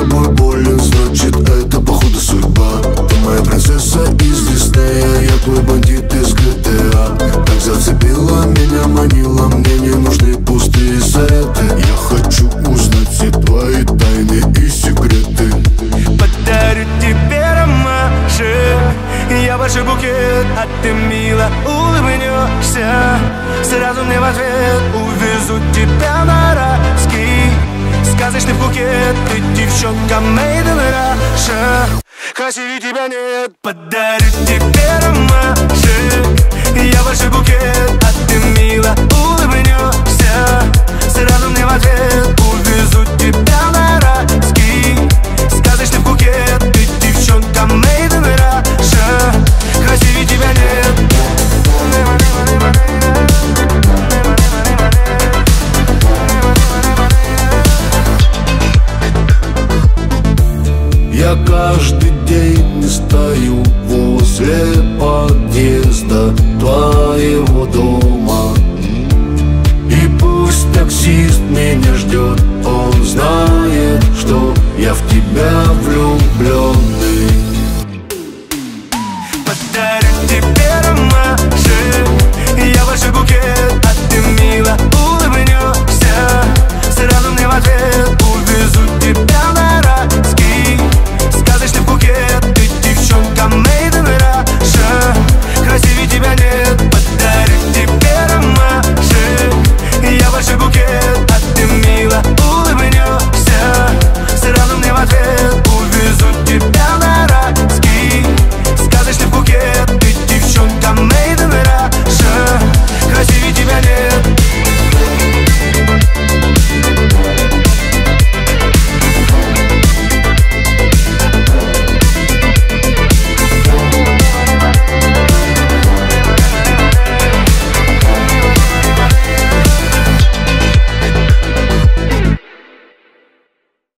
тобой болен, значит это походу судьба. Ты моя принцесса из Диснея, я твой бандит из GTA Так зацепила меня, манила, мне не нужны пустые советы. Я хочу узнать все твои тайны и секреты. Подарю тебе ромаши Я большой букет, а ты мило улыбнешься. Сразу мне в ответ увезу тебя на made in Russia. Красивее тебя нет Подарю тебе ромаши Я большой букет, а ты мило каждый день стою возле подъезда твоего